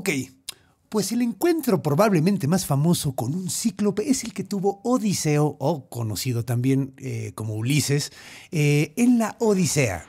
Ok, pues el encuentro probablemente más famoso con un cíclope es el que tuvo Odiseo, o conocido también eh, como Ulises, eh, en la Odisea.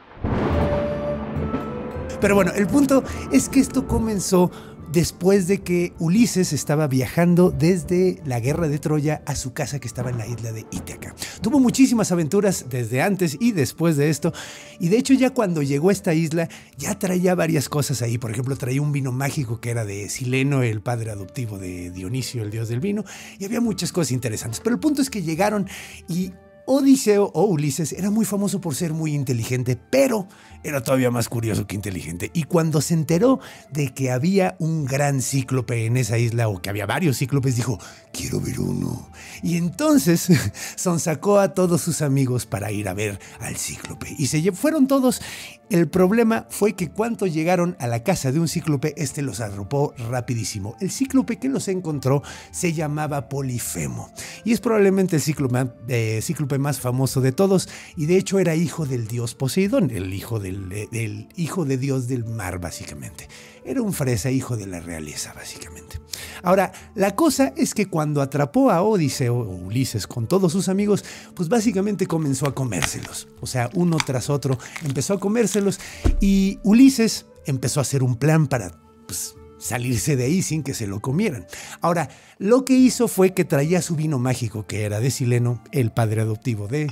Pero bueno, el punto es que esto comenzó después de que Ulises estaba viajando desde la guerra de Troya a su casa que estaba en la isla de Ítaca. Tuvo muchísimas aventuras desde antes y después de esto, y de hecho ya cuando llegó a esta isla ya traía varias cosas ahí. Por ejemplo, traía un vino mágico que era de Sileno, el padre adoptivo de Dionisio, el dios del vino, y había muchas cosas interesantes. Pero el punto es que llegaron y Odiseo o Ulises era muy famoso por ser muy inteligente, pero era todavía más curioso que inteligente. Y cuando se enteró de que había un gran cíclope en esa isla, o que había varios cíclopes, dijo, quiero ver uno. Y entonces sonsacó a todos sus amigos para ir a ver al cíclope. Y se fueron todos. El problema fue que cuando llegaron a la casa de un cíclope, este los arropó rapidísimo. El cíclope que los encontró se llamaba Polifemo. Y es probablemente el cíclope, eh, cíclope más famoso de todos. Y de hecho era hijo del dios Poseidón, el hijo de del, hijo de Dios del mar, básicamente. Era un fresa hijo de la realeza, básicamente. Ahora, la cosa es que cuando atrapó a Odiseo o Ulises con todos sus amigos, pues básicamente comenzó a comérselos. O sea, uno tras otro empezó a comérselos y Ulises empezó a hacer un plan para pues, salirse de ahí sin que se lo comieran. Ahora, lo que hizo fue que traía su vino mágico, que era de Sileno, el padre adoptivo de eh,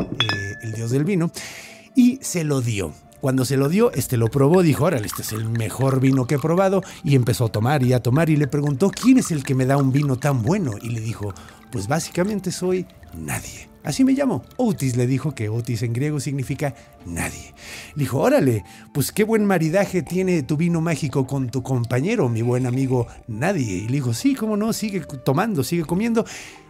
el dios del vino, y se lo dio. Cuando se lo dio, este lo probó, dijo, órale, este es el mejor vino que he probado, y empezó a tomar y a tomar y le preguntó, ¿quién es el que me da un vino tan bueno? Y le dijo, pues básicamente soy nadie. Así me llamo. Otis le dijo que Otis en griego significa nadie. Le dijo, órale, pues qué buen maridaje tiene tu vino mágico con tu compañero, mi buen amigo nadie. Y le dijo, sí, cómo no, sigue tomando, sigue comiendo,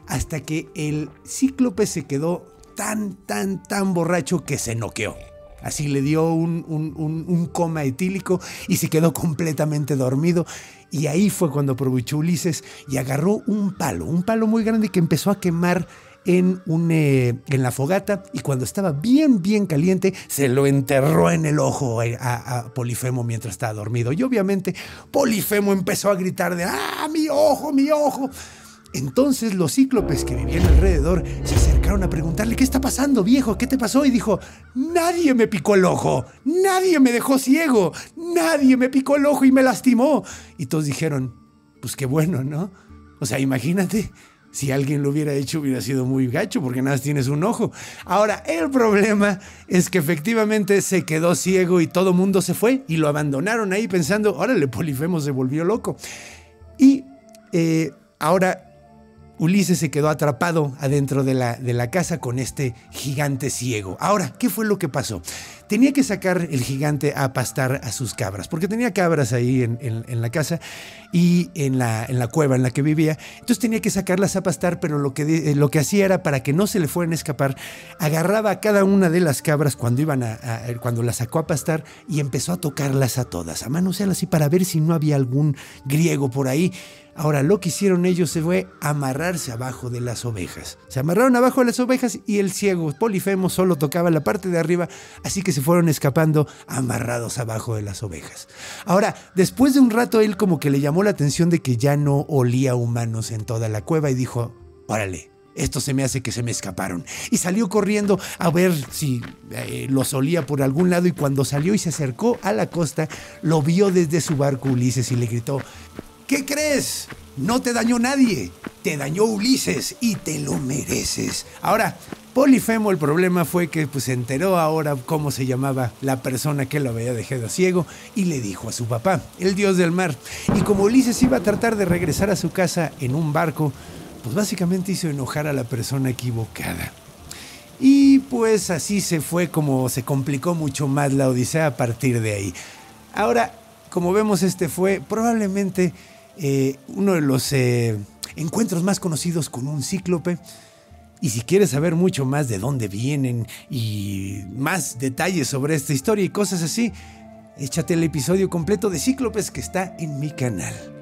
hasta que el cíclope se quedó tan, tan, tan borracho que se noqueó. Así le dio un, coma etílico y se quedó completamente dormido. Y ahí fue cuando aprovechó Ulises y agarró un palo, un palo muy grande que empezó a quemar en, eh, en la fogata y cuando estaba bien, bien caliente, se lo enterró en el ojo a, a, Polifemo mientras estaba dormido. Y obviamente Polifemo empezó a gritar de, ¡ah, mi ojo, mi ojo! Entonces los cíclopes que vivían alrededor se acercaron a preguntarle, ¿qué está pasando, viejo? ¿Qué te pasó? Y dijo, nadie me picó el ojo, nadie me dejó ciego, nadie me picó el ojo y me lastimó. Y todos dijeron, pues qué bueno, ¿no? O sea, imagínate, si alguien lo hubiera hecho hubiera sido muy gacho porque nada más tienes un ojo. Ahora, el problema es que efectivamente se quedó ciego y todo mundo se fue y lo abandonaron ahí pensando, órale, Polifemo se volvió loco. Y eh, ahora Ulises se quedó atrapado adentro de la, de la, casa con este gigante ciego. Ahora, ¿qué fue lo que pasó? Tenía que sacar el gigante a pastar a sus cabras, porque tenía cabras ahí en, la casa y en la, en la, cueva en la que vivía. Entonces tenía que sacarlas a pastar, pero lo que, lo que hacía era para que no se le fueran a escapar, agarraba a cada una de las cabras cuando, iban a, cuando las sacó a pastar y empezó a tocarlas a todas, a manosearlas así para ver si no había algún griego por ahí. Ahora, lo que hicieron ellos fue amarrarse abajo de las ovejas. Se amarraron abajo de las ovejas y el ciego Polifemo solo tocaba la parte de arriba, así que se fueron escapando amarrados abajo de las ovejas. Ahora, después de un rato, él como que le llamó la atención de que ya no olía humanos en toda la cueva y dijo, órale, esto se me hace que se me escaparon. Y salió corriendo a ver si eh, los olía por algún lado y cuando salió y se acercó a la costa, lo vio desde su barco Ulises y le gritó, ¿Qué crees? No te dañó nadie, te dañó Ulises y te lo mereces. Ahora, Polifemo, el problema fue que pues, se enteró ahora cómo se llamaba la persona que lo había dejado ciego y le dijo a su papá, el dios del mar. Y como Ulises iba a tratar de regresar a su casa en un barco, pues básicamente hizo enojar a la persona equivocada. Y pues así se fue como se complicó mucho más la Odisea a partir de ahí. Ahora, como vemos, este fue probablemente eh, uno de los eh, encuentros más conocidos con un cíclope. Y si quieres saber mucho más de dónde vienen y más detalles sobre esta historia y cosas así, échate el episodio completo de Cíclopes que está en mi canal.